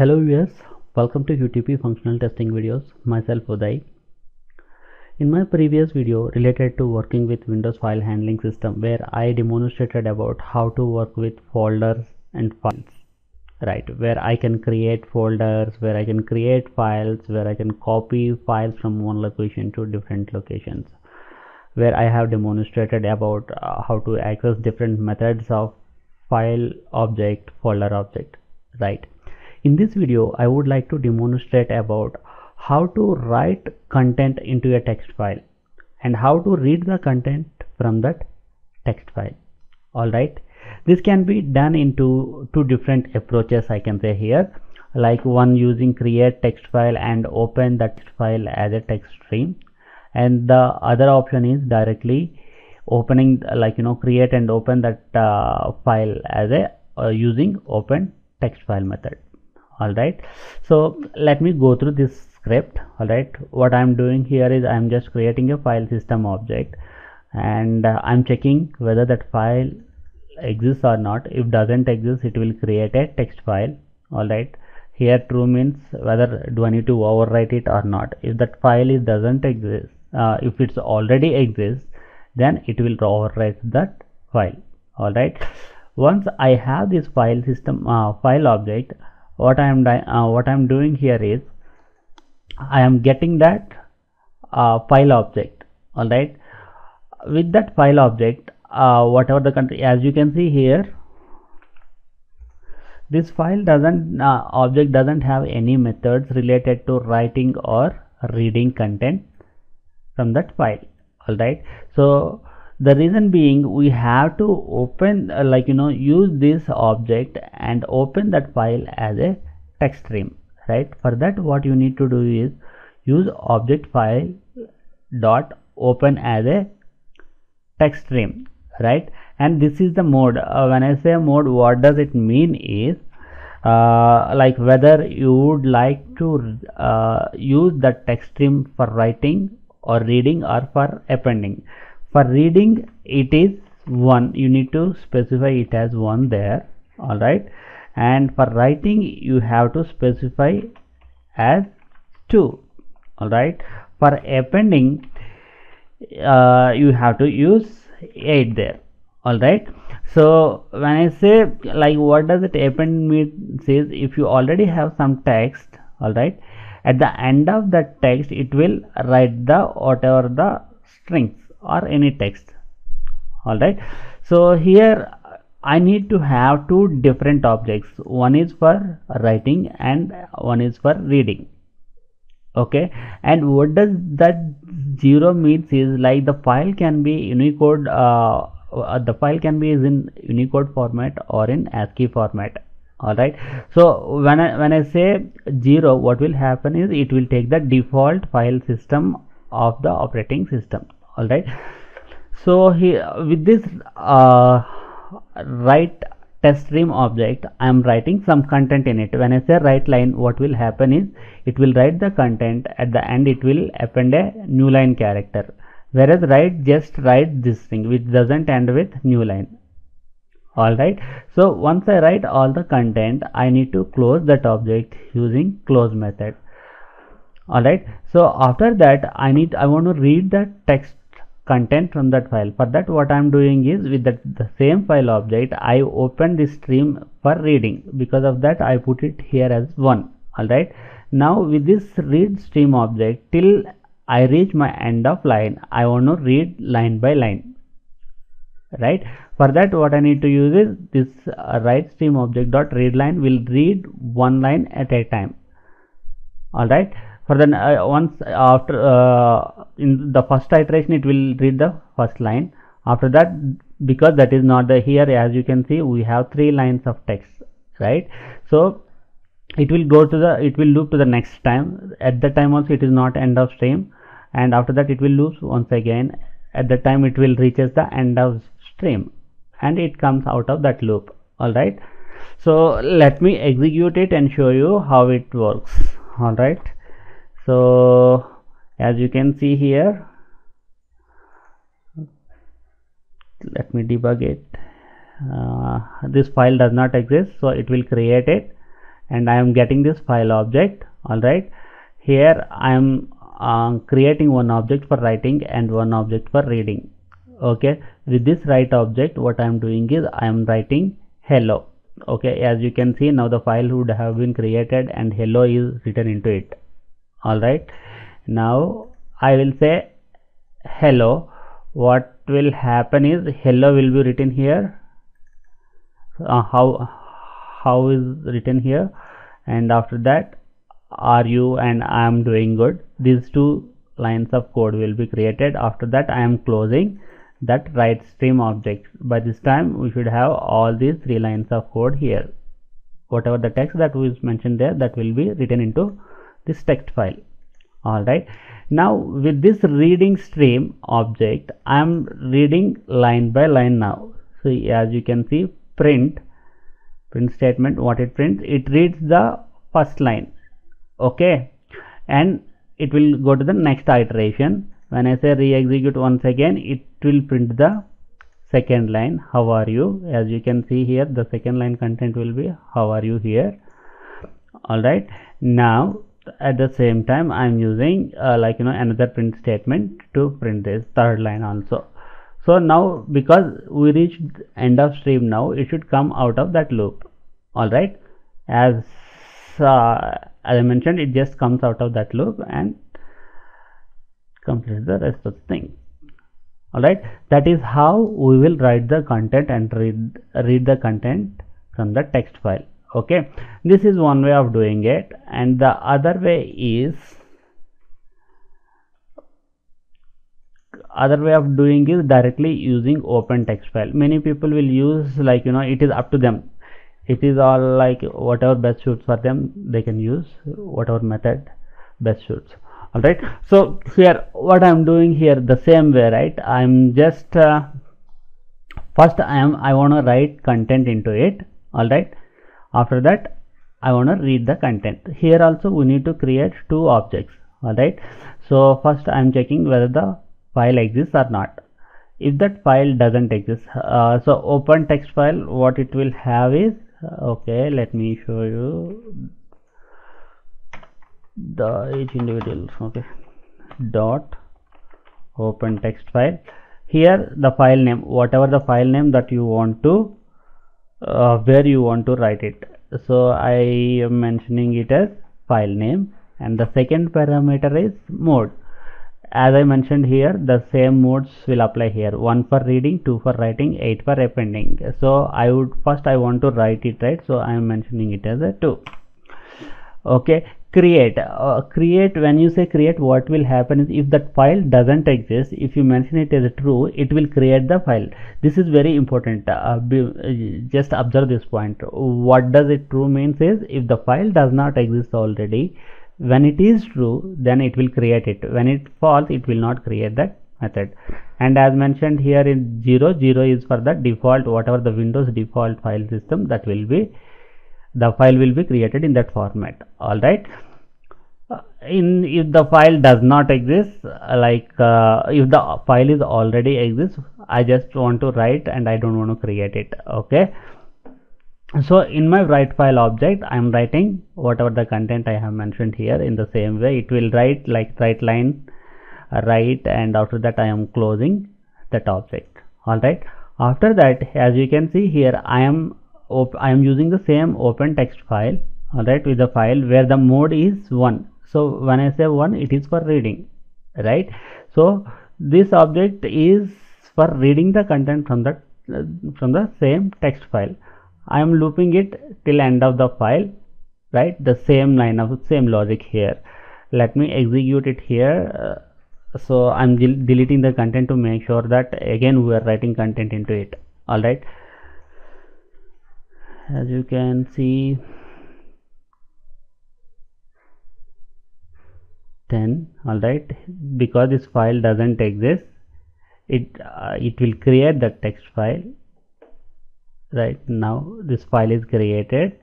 Hello viewers, welcome to QTP functional testing videos. Myself Uday. In my previous video related to working with Windows file handling system where I demonstrated about how to work with folders and files. Right, where I can create folders, where I can create files, where I can copy files from one location to different locations. Where I have demonstrated about uh, how to access different methods of file object, folder object. Right in this video, I would like to demonstrate about how to write content into a text file and how to read the content from that text file. Alright, this can be done into two different approaches I can say here. Like one using create text file and open that file as a text stream. And the other option is directly opening like you know create and open that uh, file as a uh, using open text file method all right. So let me go through this script. All right. What i'm doing here is i'm just creating a file system object and uh, i'm checking whether that file exists or not. If doesn't exist it will create a text file. All right. Here true means whether do i need to overwrite it or not. If that file is doesn't exist uh, if it's already exists then it will overwrite that file. All right. Once i have this file system uh, file object what I am uh, what I am doing here is I am getting that uh, file object all right with that file object uh, whatever the country as you can see here this file doesn't uh, object doesn't have any methods related to writing or reading content from that file all right so the reason being we have to open uh, like you know use this object and open that file as a text stream right? For that what you need to do is use object file dot open as a text stream right? And this is the mode. Uh, when i say mode what does it mean is uh, like whether you would like to uh, use the text stream for writing or reading or for appending for reading it is 1 you need to specify it as 1 there. All right. And for writing you have to specify as 2 all right. For appending uh, you have to use 8 there. All right. So when i say like what does it append mean? Says if you already have some text all right at the end of that text it will write the whatever the strings or any text. All right so here I need to have two different objects. One is for writing and one is for reading. Okay. And what does that zero means is like the file can be unicode uh, uh, the file can be is in unicode format or in ascii format. All right so when i when i say zero what will happen is it will take the default file system of the operating system all right so here with this uh, write text stream object i am writing some content in it. When i say write line what will happen is it will write the content. At the end it will append a new line character. Whereas write just write this thing which doesn't end with new line. All right so once i write all the content i need to close that object using close method. All right so after that i need i want to read the text content from that file. For that what i'm doing is with the, the same file object i open this stream for reading. Because of that i put it here as one. All right now with this read stream object till i reach my end of line i want to read line by line. Right? For that what i need to use is this uh, write stream object dot read line will read one line at a time. All right for then uh, once after uh, in the first iteration it will read the first line. After that because that is not the here as you can see we have three lines of text right? So it will go to the it will loop to the next time. At the time also it is not end of stream. And after that it will loop once again. At the time it will reaches the end of stream. And it comes out of that loop. All right? So let me execute it and show you how it works. All right so as you can see here let me debug it. Uh, this file does not exist so it will create it. And I am getting this file object alright here I am uh, creating one object for writing and one object for reading okay? With this write object what I am doing is I am writing hello okay? As you can see now the file would have been created and hello is written into it alright now I will say hello. What will happen is hello will be written here. Uh, how how is written here? And after that are you and I am doing good? These two lines of code will be created. After that I am closing that write stream object. By this time we should have all these three lines of code here. Whatever the text that was mentioned there that will be written into this text file. All right. Now with this reading stream object i am reading line by line now. So as you can see print print statement what it prints it reads the first line. Okay. And it will go to the next iteration. When i say re-execute once again it will print the second line how are you? As you can see here the second line content will be how are you here? All right. Now at the same time i'm using uh, like you know another print statement to print this third line also. So now because we reached end of stream now it should come out of that loop. All right? As uh, as i mentioned it just comes out of that loop and completes the rest of the thing. Alright that is how we will write the content and read read the content from the text file okay. This is one way of doing it. And the other way is other way of doing is directly using open text file. Many people will use like you know it is up to them. It is all like whatever best suits for them they can use whatever method best suits. All right. So here what i'm doing here the same way right? I'm just uh, first i am i want to write content into it. All right after that i want to read the content. Here also we need to create two objects all right so first i am checking whether the file exists or not. If that file doesn't exist uh, so open text file what it will have is okay let me show you the each individual okay dot open text file. Here the file name whatever the file name that you want to uh, where you want to write it. So i am mentioning it as file name and the second parameter is mode. As i mentioned here the same modes will apply here. One for reading two for writing eight for appending. So i would first i want to write it right? So i am mentioning it as a two. Okay create uh, create when you say create what will happen is if that file doesn't exist if you mention it as true it will create the file. This is very important uh, be, uh, just observe this point. What does it true means is if the file does not exist already when it is true then it will create it. When it false it will not create that method. And as mentioned here in 0 0 is for the default whatever the windows default file system that will be the file will be created in that format. All right uh, in if the file does not exist uh, like uh, if the file is already exists i just want to write and i don't want to create it. Okay? So in my write file object i am writing whatever the content i have mentioned here in the same way. It will write like write line uh, write and after that i am closing that object. All right after that as you can see here i am I am using the same open text file alright with the file where the mode is 1 so when I say 1 it is for reading right? So this object is for reading the content from the from the same text file. I am looping it till end of the file right? The same line of same logic here. Let me execute it here. Uh, so I'm del deleting the content to make sure that again we are writing content into it all right as you can see 10 all right because this file doesn't exist it uh, it will create the text file. Right now this file is created.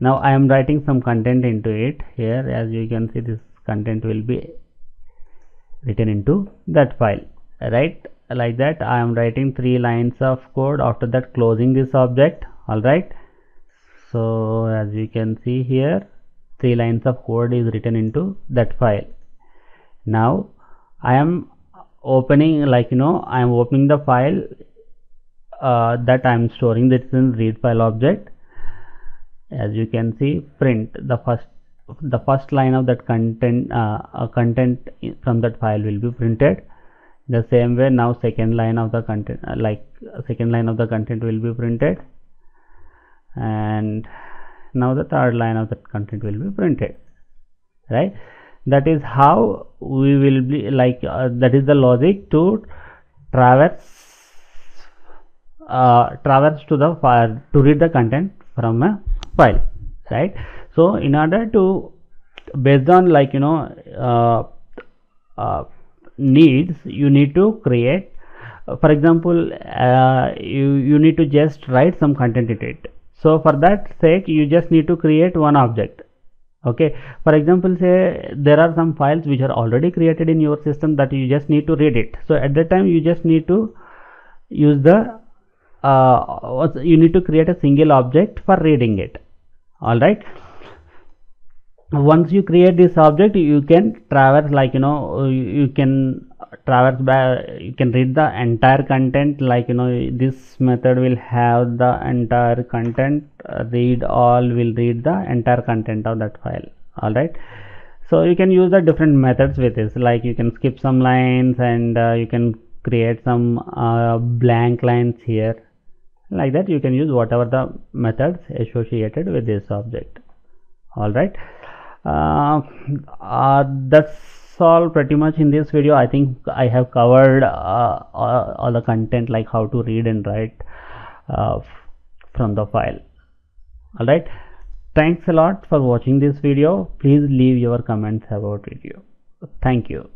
Now I am writing some content into it here. As you can see this content will be written into that file. Right? Like that I am writing three lines of code. After that closing this object all right. So as you can see here three lines of code is written into that file. Now I am opening like you know I am opening the file uh, that I am storing this in read file object. As you can see print the first the first line of that content uh, content from that file will be printed. The same way now second line of the content uh, like second line of the content will be printed and now the third line of the content will be printed right? That is how we will be like uh, that is the logic to traverse uh, traverse to the file to read the content from a file right? So in order to based on like you know uh, uh needs you need to create for example uh, you you need to just write some content in it so for that sake you just need to create one object. Okay? For example say there are some files which are already created in your system that you just need to read it. So at that time you just need to use the uh, you need to create a single object for reading it. All right? Once you create this object you can traverse like you know you can traverse by you can read the entire content like you know this method will have the entire content read all will read the entire content of that file all right? So you can use the different methods with this like you can skip some lines and uh, you can create some uh, blank lines here. Like that you can use whatever the methods associated with this object all right? Uh, uh, all pretty much in this video. I think i have covered uh, all, all, the content like how to read and write uh, from the file. All right thanks a lot for watching this video. Please leave your comments about video. Thank you